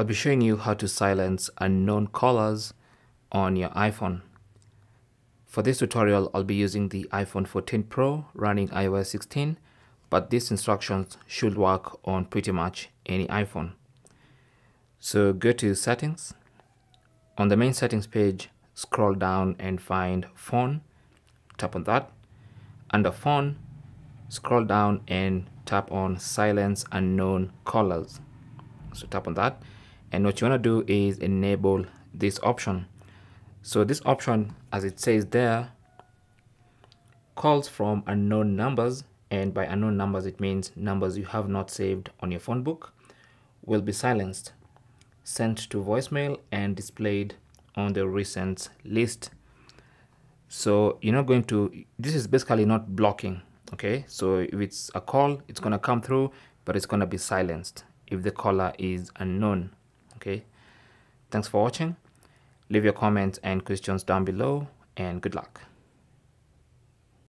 I'll be showing you how to silence unknown callers on your iPhone. For this tutorial, I'll be using the iPhone 14 Pro running iOS 16, but these instructions should work on pretty much any iPhone. So go to settings. On the main settings page, scroll down and find phone. Tap on that. Under phone, scroll down and tap on silence unknown callers. So tap on that and what you want to do is enable this option. So this option as it says there calls from unknown numbers. And by unknown numbers it means numbers you have not saved on your phone book will be silenced sent to voicemail and displayed on the recent list. So you're not going to this is basically not blocking okay? So if it's a call it's going to come through but it's going to be silenced if the caller is unknown okay. Thanks for watching. Leave your comments and questions down below and good luck